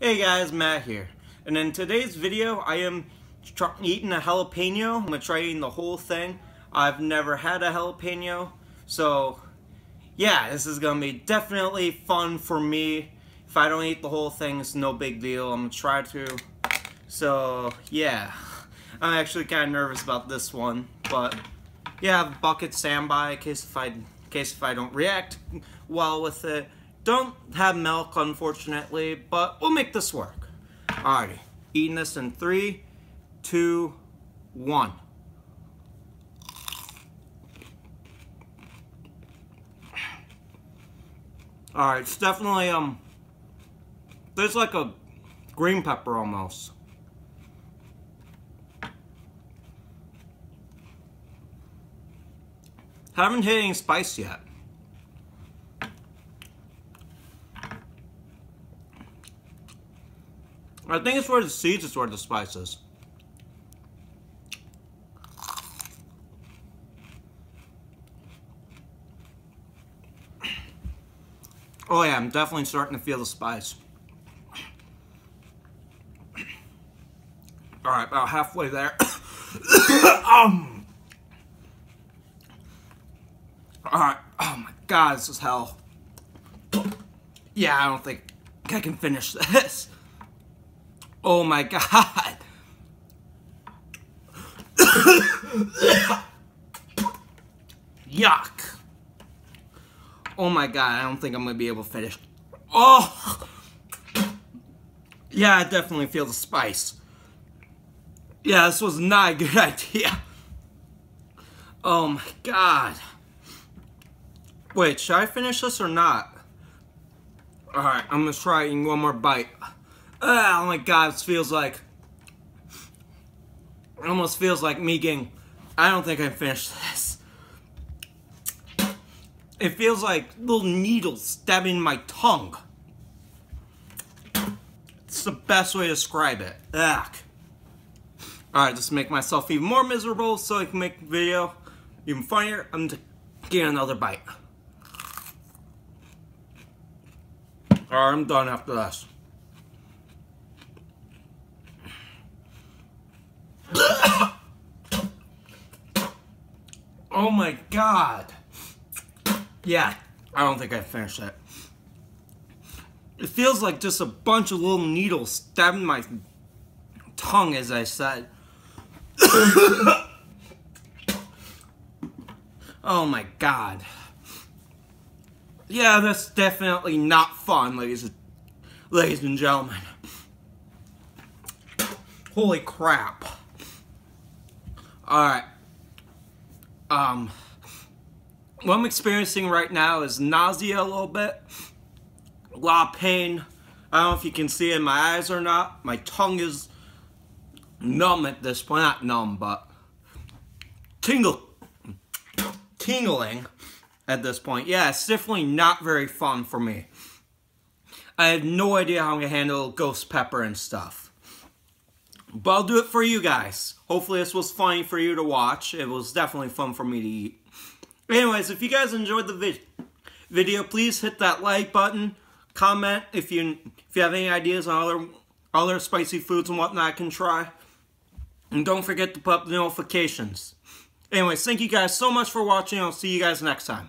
Hey guys, Matt here. And in today's video, I am eating a jalapeno. I'm gonna try eating the whole thing. I've never had a jalapeno, so yeah, this is gonna be definitely fun for me. If I don't eat the whole thing, it's no big deal. I'm gonna try to. So yeah, I'm actually kind of nervous about this one, but yeah, bucket standby in case if I in case if I don't react well with it. Don't have milk, unfortunately, but we'll make this work. Alrighty, eating this in three, two, one. Alright, it's definitely, um, there's like a green pepper almost. Haven't hit any spice yet. I think it's where the seeds is where the spices. Oh yeah, I'm definitely starting to feel the spice. Alright, about halfway there. um. Alright, oh my god, this is hell. Yeah, I don't think I can finish this. Oh my god. Yuck. Oh my god, I don't think I'm gonna be able to finish. Oh! Yeah, I definitely feel the spice. Yeah, this was not a good idea. Oh my god. Wait, should I finish this or not? Alright, I'm gonna try eating one more bite. Ah, oh my god, this feels like... It almost feels like me getting... I don't think I finished this. It feels like little needles stabbing my tongue. It's the best way to describe it. Ugh. Alright, just make myself even more miserable so I can make the video even funnier, I'm gonna get another bite. Alright, I'm done after this. Oh my god. Yeah, I don't think I finished that. It feels like just a bunch of little needles stabbing my tongue, as I said. oh my god. Yeah, that's definitely not fun, ladies, ladies and gentlemen. Holy crap. Alright. Um, what I'm experiencing right now is nausea a little bit. A lot of pain. I don't know if you can see it in my eyes or not. My tongue is numb at this point. Not numb, but tingle, tingling at this point. Yeah, it's definitely not very fun for me. I have no idea how I'm going to handle ghost pepper and stuff. But I'll do it for you guys. Hopefully this was funny for you to watch. It was definitely fun for me to eat. Anyways, if you guys enjoyed the vid video, please hit that like button. Comment if you if you have any ideas on other other spicy foods and whatnot I can try. And don't forget to put up the notifications. Anyways, thank you guys so much for watching. I'll see you guys next time.